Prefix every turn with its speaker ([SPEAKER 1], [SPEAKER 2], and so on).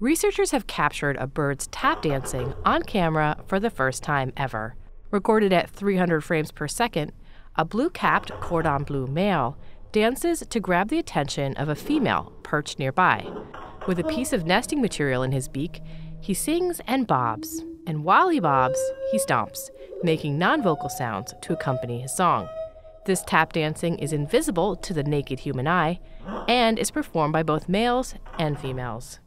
[SPEAKER 1] researchers have captured a bird's tap dancing on camera for the first time ever. Recorded at 300 frames per second, a blue capped cordon bleu male dances to grab the attention of a female perched nearby. With a piece of nesting material in his beak, he sings and bobs. And while he bobs, he stomps, making non vocal sounds to accompany his song. This tap dancing is invisible to the naked human eye and is performed by both males and females.